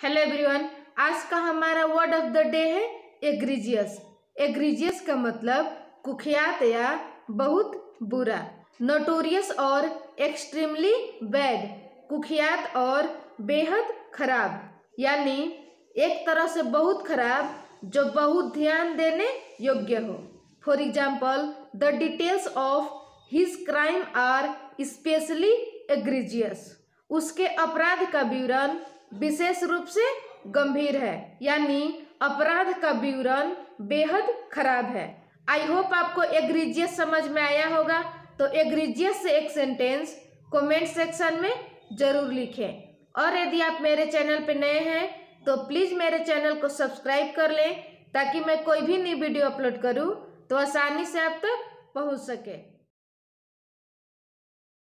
Hello everyone आज का हमारा वर्ड ऑफ़ द डे है एग्रीजियस एग्रीजियस का मतलब कुख्यात या बहुत बुरा नोटोरियस और एक्सट्रीमली बैड कुख्यात और बेहद खराब, यानी एक तरह से बहुत खराब जो बहुत ध्यान देने योग्य हो. For example the details of his crime are specially egregious उसके अपराध का विवरण विशेष रूप से गंभीर है, यानी अपराध का विवरण बेहद खराब है। आई होप आपको एग्रीजियस समझ में आया होगा तो एग्रीजियस से एक सेंटेंस कमेंट सेक्शन में ज़रूर लिखें। और यदि आप मेरे चैनल पर नए हैं तो प्लीज़ मेरे चैनल को सब्सक्राइब कर लें, ताकि मैं कोई भी नई वीडियो अपलोड करूँ तो आसानी से आप तक पहुँच सके।